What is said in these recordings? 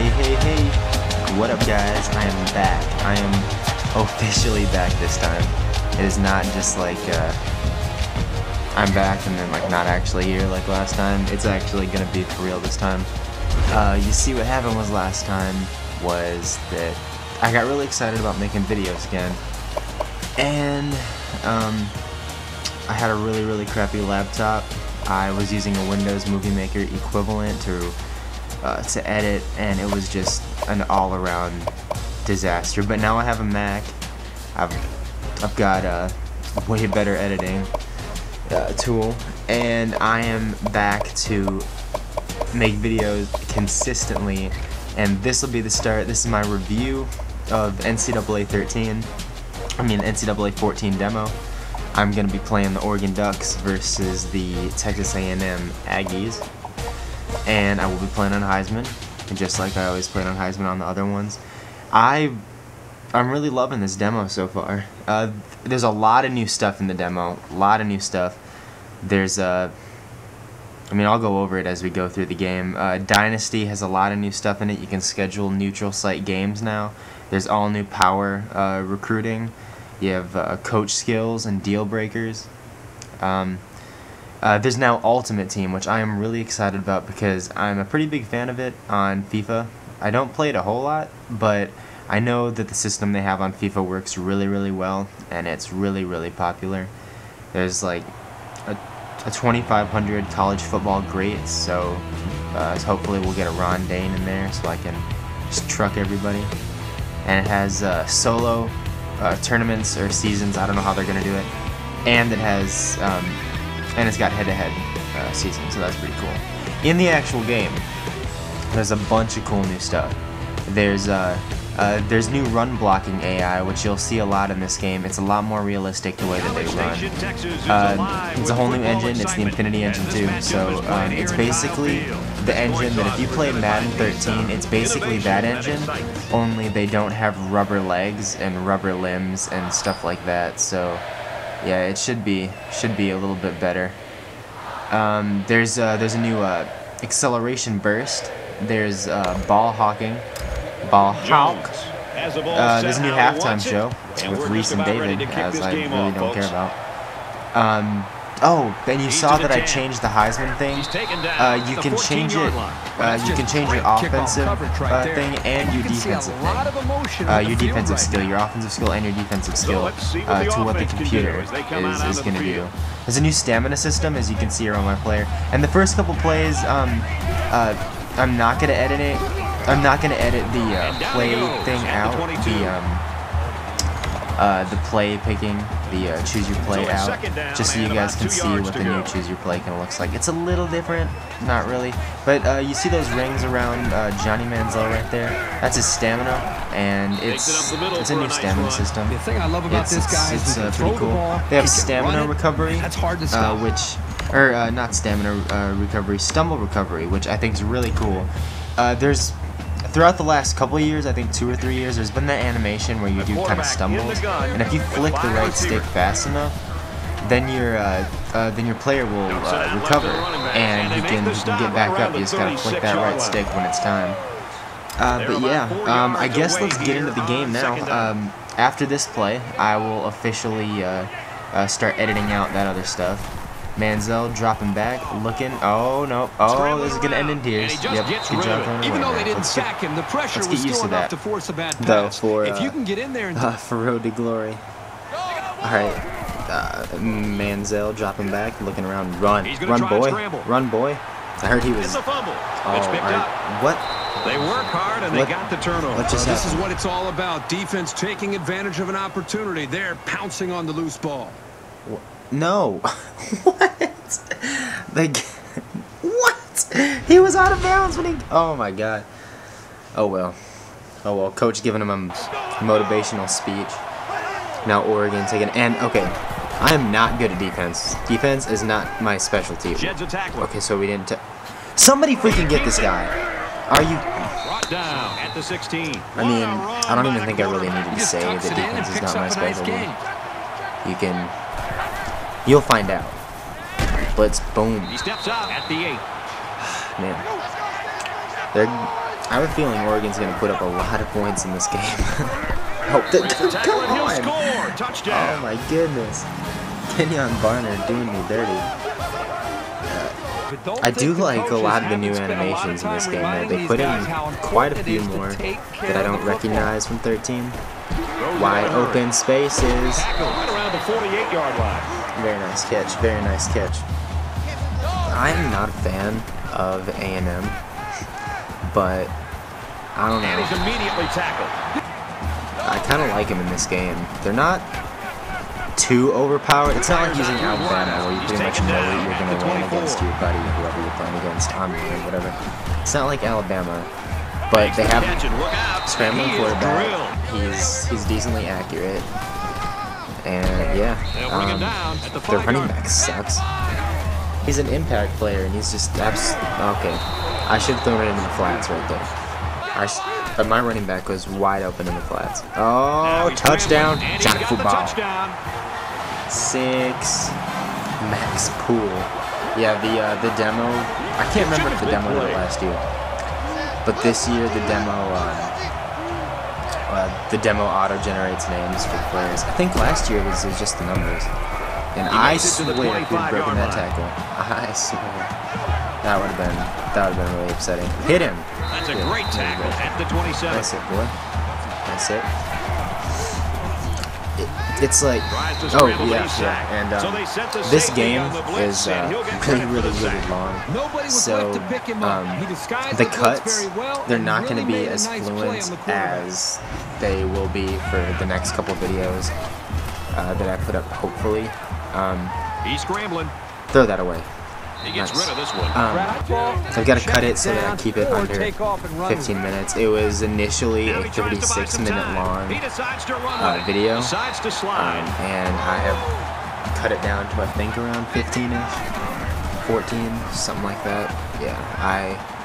Hey, hey, hey. What up, guys? I am back. I am officially back this time. It is not just like, uh, I'm back and then, like, not actually here like last time. It's actually gonna be for real this time. Uh, you see, what happened was last time was that I got really excited about making videos again. And, um, I had a really, really crappy laptop. I was using a Windows Movie Maker equivalent to uh, to edit, and it was just an all-around disaster. But now I have a Mac. I've I've got a way better editing uh, tool, and I am back to make videos consistently. And this will be the start. This is my review of NCAA 13. I mean NCAA 14 demo. I'm gonna be playing the Oregon Ducks versus the Texas A&M Aggies and I will be playing on Heisman, and just like I always played on Heisman on the other ones. I, I'm really loving this demo so far. Uh, there's a lot of new stuff in the demo, a lot of new stuff. There's a, uh, I mean, I'll go over it as we go through the game. Uh, Dynasty has a lot of new stuff in it. You can schedule neutral site games now. There's all new power uh, recruiting. You have uh, coach skills and deal breakers. Um, uh, there's now Ultimate Team, which I am really excited about because I'm a pretty big fan of it on FIFA. I don't play it a whole lot, but I know that the system they have on FIFA works really, really well, and it's really, really popular. There's like a, a 2,500 college football greats, so uh, hopefully we'll get a Ron Dayne in there so I can just truck everybody. And it has uh, solo uh, tournaments or seasons, I don't know how they're going to do it. And it has um, and it's got head-to-head uh, season, so that's pretty cool. In the actual game, there's a bunch of cool new stuff. There's uh, uh, there's new run blocking AI, which you'll see a lot in this game. It's a lot more realistic the way that they run. Uh, it's a whole new engine. It's the Infinity Engine 2. So um, it's basically the engine that if you play Madden 13, it's basically that engine, only they don't have rubber legs and rubber limbs and stuff like that. So yeah, it should be should be a little bit better. Um, there's uh, there's a new uh, acceleration burst. There's uh, ball hawking, ball hawk. Uh, there's a new halftime show with Reese and David, as I really don't care about. Um, Oh, and you saw that I changed the Heisman thing. Uh, you can change it. Uh, you can change your offensive uh, thing and your defensive thing. Uh, your defensive skill, your offensive skill, and your defensive skill uh, to what the computer is, is going to do. There's a new stamina system, as you can see around my player. And the first couple plays, um, uh, I'm not going to edit it. I'm not going to edit the play thing out. The um, uh, the play picking, the uh, choose your play out, just so you guys can see what the new choose your play kind of looks like. It's a little different, not really, but uh, you see those rings around uh, Johnny Manziel right there? That's his stamina, and it's it's a new stamina system. The thing I love about it's, this guy it's, is it's pretty cool. They have stamina recovery, That's hard to uh, stop. which or uh, not stamina uh, recovery, stumble recovery, which I think is really cool. Uh, there's throughout the last couple years, I think two or three years, there's been that animation where you do kind of stumbles, and if you flick the right stick fast enough, then your uh, uh, then your player will uh, recover, and he can, he can get back up. You just gotta flick that right stick when it's time. Uh, but yeah, um, I guess let's get into the game now. Um, after this play, I will officially uh, uh, start editing out that other stuff. Manziel dropping back, looking. Oh no! Oh, this is gonna end in tears. Yep, good job Even though they didn't Let's get, sack him, the pressure was used still to enough that. to force a bad Though, pass. for, if you uh, can get in there and uh, for road to glory. All right, uh, Manziel dropping back, looking around. Run, run, boy, run, boy. I heard he was. It's a fumble. Oh, it's picked all up. right. What? They work hard and What- they got the turnover. What just this is what it's all about. Defense taking advantage of an opportunity. They're pouncing on the loose ball. No. what? Like, what? He was out of bounds when he. Oh my god. Oh well. Oh well. Coach giving him a motivational speech. Now Oregon taking. And okay, I am not good at defense. Defense is not my specialty. Jed's a tackler. Okay, so we didn't. ta- Somebody freaking get this guy. Are you? Brought down at the 16. I mean, I don't even think I really needed to say that tucks it in and defense is not my up a nice specialty. You can. You'll find out. Blitz, boom. He steps out at the 8. Man. They're I have a feeling Oregon's going to put up a lot of points in this game. oh, th- come on! Oh my goodness. Kenjon Barner doing me dirty. I do like a lot of the new animations in this game. They put in quite a few more that I don't recognize from 13. Wide open spaces. Tackle the 48-yard line. Very nice catch. Very nice catch. I am not a fan of A&M, but I don't And he's immediately tackled. I kind of like him in this game. They're not too overpowered. It's not like using Alabama where you pretty much know what you're going to win against your buddy, whoever you're playing against, online or whatever. It's not like Alabama, but they have Catch and look out. scrambling quarterback. He's he's decently accurate, and yeah, They'll bring him um, down at the their running back sucks. He's an impact player, and he's just abs- okay. I should have thrown it in the flats right there. I s- but my running back was wide open in the flats. Oh, touchdown! scrambling, and he's Johnny football. Six. Max Pool. Yeah, the uh, the demo. I can't remember if the demo did last year, but this year the demo. Uh, uh, the demo auto generates names for players. I think last year it was, it was just the numbers. And He I makes the swear if we'd broken that line. tackle. I swear. That would have been that would have been really upsetting. Hit him. That's a Yeah, great tackle go. at the 27. Nice it, boy. That's it. It it's like oh yeah yeah and um, they set the this game on the blitz, is uh, really really really long. So left to pick him up. um, the cuts, they're not going to be as fluent on the quarterback. as they will be for the next couple videos uh, that I put up. Hopefully, um, He's scrambling. throw that away. He gets Nice. rid of this one. Um, Right I've got to cut it so that I keep it under take off and run with 15 minutes. It was initially a he tries to buy 36 minute long He decides to uh, video. Um, and I have cut it down to I think around 15ish, 14, something like that. Yeah, I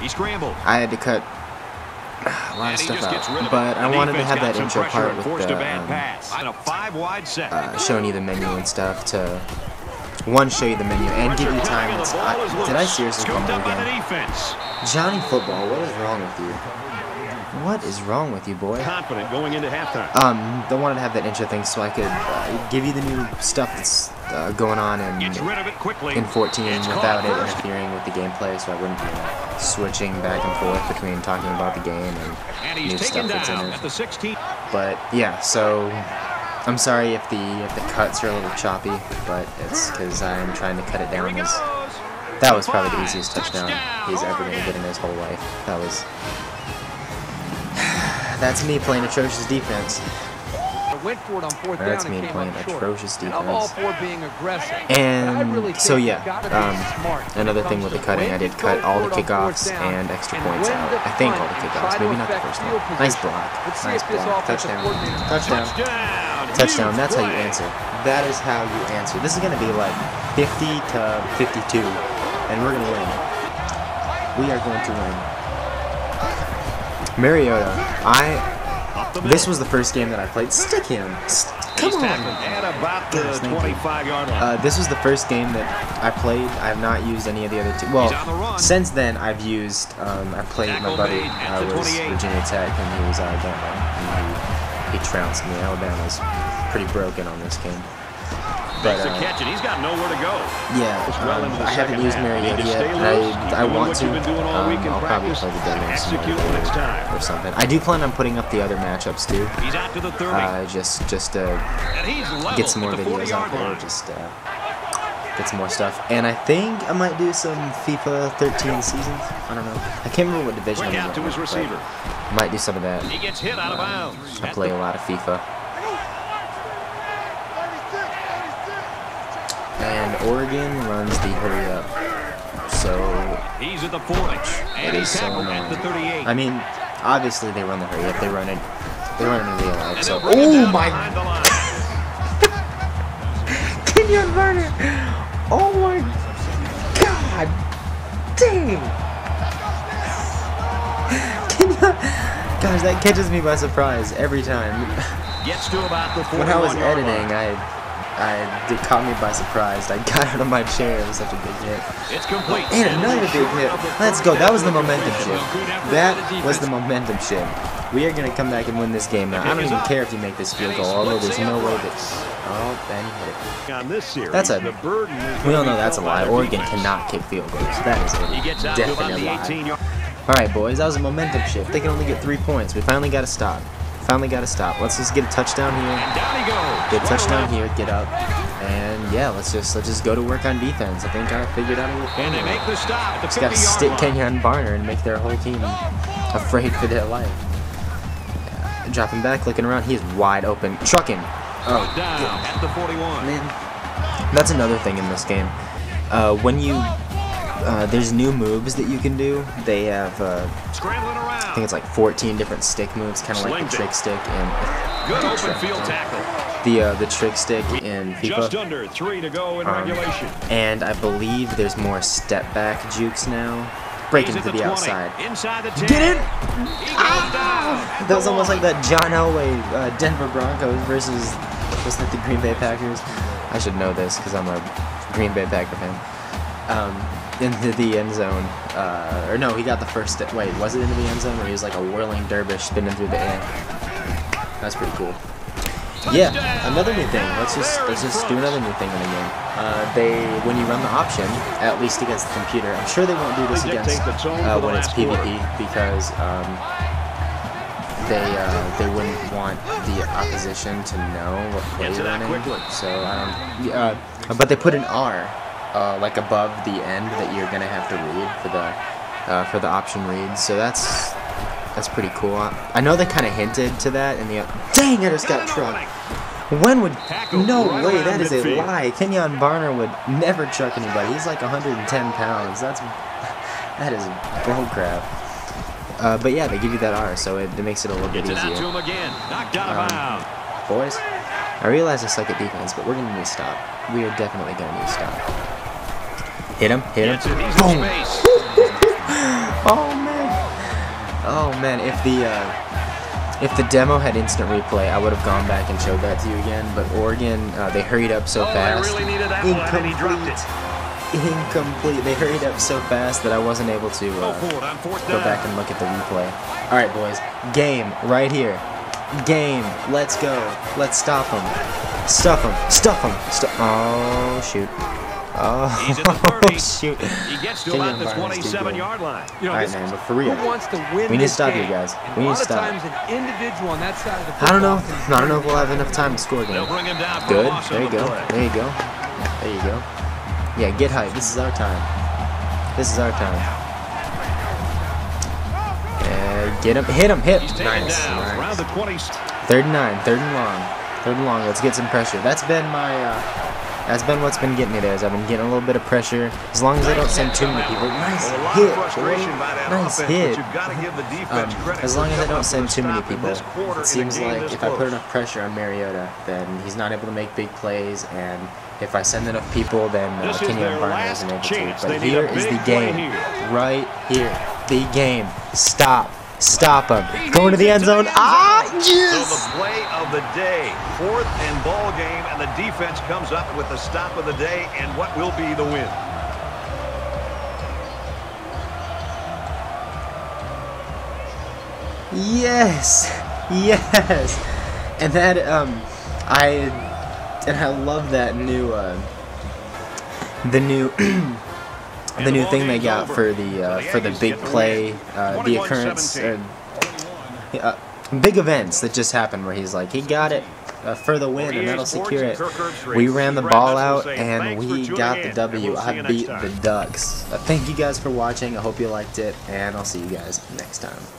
he scrambled. I had to cut a lot of stuff just gets rid out, but. I wanted to have that intro part with the a um, pass. And a five-wide set. uh, showing you the menu and stuff to one show you the menu and give you time. And To, the ball is I, did I seriously fumble up again? Johnny Football, what is wrong with you? What is wrong with you, boy? Confident going into halftime. Um, I wanted to have that intro thing so I could uh, give you the new stuff that's uh, going on in rid of it quickly. in 14 It's without it interfering with the gameplay, so I wouldn't be like, switching back and forth between talking about the game and And new stuff that's in it. at the 16. But yeah, so I'm sorry if the if the cuts are a little choppy, but it's because I'm trying to cut it down. As, that was probably the easiest touchdown he's ever going to get in his whole life. That was. That's me playing atrocious defense. Went for it on fourth That's down me and came playing atrocious defense. being aggressive. but And so yeah, um, another thing with the cutting, I did cut all the for it on fourth kickoffs and extra points out. I think all the kickoffs, maybe not the first one. Nice block, nice block, touchdown, touchdown. Touchdown. That's how you answer. That is how you answer. This is going to be like 50 to 52, and we're going to win. We are going to win. Mariota, I. This was the first game that I played. Stick him. St- Come on. at about the Yes, thank you. 25-yard line. Uh, this was the first game that I played. I have not used any of the other two. Well, He's on the run. since then I've used. Um, I played my buddy. I was Virginia Tech, and he was Alabama. And he, he trounced me. Alabama's pretty broken on this game. But uh, catch, and he's got nowhere to go. yeah, well um, I haven't used Mariota yet. I, I want to. you've been doing all Um, I'll probably play the demo and some more execute when it's time. or something. I do plan on putting up the other matchups too. He's out to the 30. Uh, just just to and he's level get some more videos out there, just uh, get some more stuff. And I think I might do some FIFA 13 seasons. I don't know. I can't remember what division Quick I'm out to his receiver. Might do some of that. He gets hit out of bounds. I play a lot of FIFA. And Oregon runs the hurry up. So He's at the 40. And he's so tackled at the 38. I mean, obviously they run the hurry up. They run it. They run it in real life. So they'll bring it oh my behind the line. Kenjon Barner! Oh my god! Dang! Kenjon, gosh, that catches me by surprise every time. Gets to about the When I was editing. I I it caught me by surprise. I got out of my chair. It was such a big hit. It's complete. And another big hit. Let's go. That was the momentum shift. That was the momentum shift. We are gonna come back and win this game now. I don't even care if you make this field goal, although there's no way that. Oh, he hit it. On this series, That's a- burden We all know that's a lie. Oregon cannot kick field goals. That is a gets out to about definite lie. All right, boys. That was a momentum shift. They can only get three points. We finally got to stop. Finally got to stop. Let's just get a touchdown here. And down he goes. Get a touchdown here. Get up. And yeah, let's just let's just go to work on defense. I think I figured out a little And they make the stop Just got to stick. Kenjon Barner and make their whole team oh, afraid for their life. Dropping back, looking around. He is wide open. Trucking. Oh, Down at the 41. Man, that's another thing in this game. Uh, when you uh, there's new moves that you can do. They have uh, Scrambling I think it's like 14 different stick moves, kind of like the trick stick and Good open field tackle. the uh, the trick stick in Just under three to go in Um, regulation. And I believe there's more step back jukes now. Breaking to at the, outside. Inside the 10. Get goes down. That was almost like that John Elway uh, Denver Broncos versus was like the Green Bay Packers. I should know this because I'm a Green Bay Packer fan. Um, into the end zone, uh, or no, he got the first step. Wait, was it into the end zone where he was like a whirling dervish spinning through the air? That's pretty cool. Yeah, another new thing. Let's just let's just do another new thing in the game. Uh, they when you run the option, at least against the computer. I'm sure they won't do this against uh, when it's PvP because um, they uh, they wouldn't want the opposition to know what play you're running. So I don't. yeah, Uh, but they put an R uh, like above the end that you're gonna have to read for the uh, for the option read. So that's that's pretty cool. I, know they kind of hinted to that in the. Dang! I just got trucked. When would no way? That is a lie. Kenjon Barner would never truck anybody. He's like 110 pounds. That's that is bull crap. Uh, but yeah, they give you that R, so it, it makes it a little bit Gets it out to easier. him again. Knocked out of Um. Boys, I realize I suck at defense, but we're gonna need to stop. We are definitely gonna need to stop. Hit him! Hit him! Boom! Oh! Oh man! If the uh, if the demo had instant replay, I would have gone back and showed that to you again. But Oregon, uh, they hurried up so Oh, fast. really needed that one, and he dropped it. Incomplete. They hurried up so fast that I wasn't able to Go uh, for it on fourth go back and look at the replay. All right, boys. Game right here. Game. Let's go. Let's stop them. Stuff them. Stuff them. Stu- oh shoot. Oh He's at the 30. shoot. He gets to about the Barner's too 27-yard line. You know, All right, man, but for real. who wants to win We need to this stop here, guys. We need to stop. of times an individual on that side of the I don't know. football I don't know if we'll have enough time to score again. bring him down for a Good. There you go. There you go. There you go. Yeah, get hype. This is our time. This is our time. Uh, get him. Hit him. Hit. He's taken Nice. nice. around the 20. Third and nine. Third and long. Third and long. Let's get some pressure. That's been my. Uh, that's been what's been getting me there. Is I've been getting a little bit of pressure. As long as I don't send too many people. Nice hit. Nice offense, hit. but you've got to give the Um, as long as I don't send too many people, this quarter in a it seems like if I put enough pressure on Mariota, then he's not able to make big plays, and if I send enough people, then uh, is Kenjon Barner isn't able to. They But here a the game, here. right here, the game. Stop, stop him. Going to the end zone. Ah, yes. So the play of the day, fourth and ball game, and the defense comes up with the stop of the day and what will be the win. Yes, yes, and that um, I and I love that new uh, the new the new thing they got for the uh, for the big play, uh, the occurrence, uh, uh, big events that just happened where he's like he got it. Uh, for the win, and that'll secure it. We ran the ball out, and we got the W. I beat the Ducks. Uh, thank you guys for watching. I hope you liked it, and I'll see you guys next time.